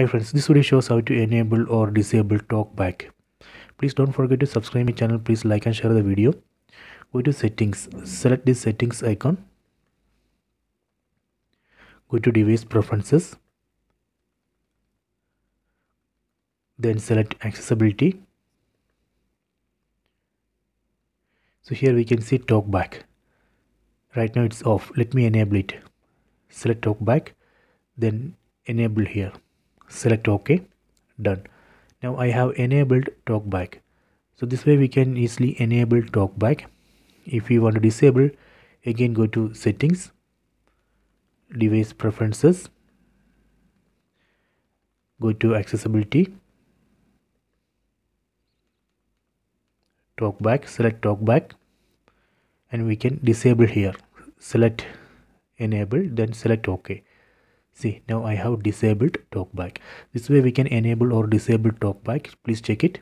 Hi friends, this video shows how to enable or disable talkback. Please don't forget to subscribe my channel. Please like and share the video. Go to settings. Select this settings icon. Go to device preferences. Then select accessibility. So here we can see talkback. Right now it's off. Let me enable it. Select talkback. Then enable here select ok. Done. Now i have enabled talkback so this way we can easily enable talkback if we want to disable again go to settings device preferences go to accessibility talkback select talkback and we can disable here. Select enable then select ok see now I have disabled talkback this way we can enable or disable talkback please check it